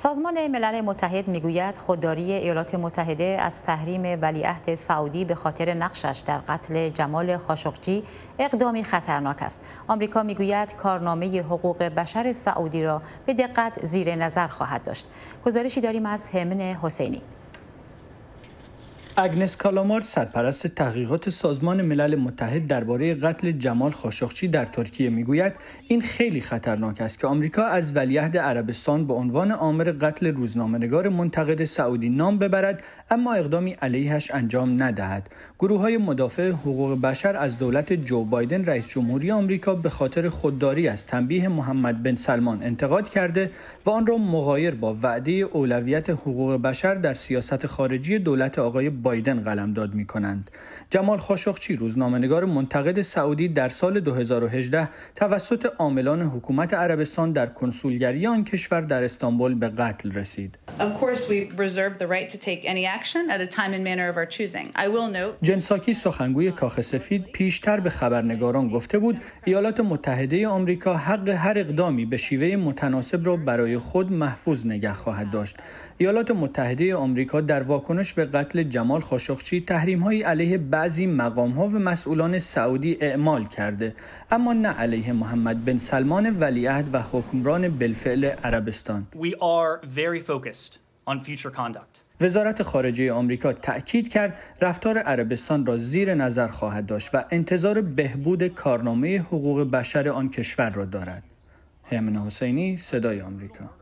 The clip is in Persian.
سازمان ملل متحد می‌گوید خودداری ایالات متحده از تحریم ولیعهد سعودی به خاطر نقشش در قتل جمال خاشقچی اقدامی خطرناک است. آمریکا می‌گوید کارنامه حقوق بشر سعودی را به دقت زیر نظر خواهد داشت. گزارشی داریم از همن حسینی. اگنس کالامار سرپرست تحقیقات سازمان ملل متحد درباره قتل جمال خاشقچی در ترکیه می‌گوید این خیلی خطرناک است که آمریکا از ولیعهد عربستان به عنوان عامل قتل روزنامه‌نگار منتقد سعودی نام ببرد اما اقدامی علیهش انجام ندهد. گروه های مدافع حقوق بشر از دولت جو بایدن رئیس جمهوری آمریکا به خاطر خودداری از تنبیه محمد بن سلمان انتقاد کرده و آن را مغایر با وعده اولویت حقوق بشر در سیاست خارجی دولت آقای بایدن قلمداد می کنند. جمال خاشقچی روزنامه‌نگار منتقد سعودی در سال 2018 توسط عاملان حکومت عربستان در کنسولگری آن کشور در استانبول به قتل رسید. جنساکی سخنگوی کاخ سفید پیشتر به خبرنگاران گفته بود ایالات متحده آمریکا حق هر اقدامی به شیوه متناسب را برای خود محفوظ نگه خواهد داشت. ایالات متحده آمریکا در واکنش به قتل جمال جمال خاشقچی تحریم های علیه بعضی مقام ها و مسئولان سعودی اعمال کرده اما نه علیه محمد بن سلمان ولیعهد و حکمران بالفعل عربستان. وزارت خارجه آمریکا تأکید کرد رفتار عربستان را زیر نظر خواهد داشت و انتظار بهبود کارنامه حقوق بشر آن کشور را دارد. همین حسینی صدای آمریکا.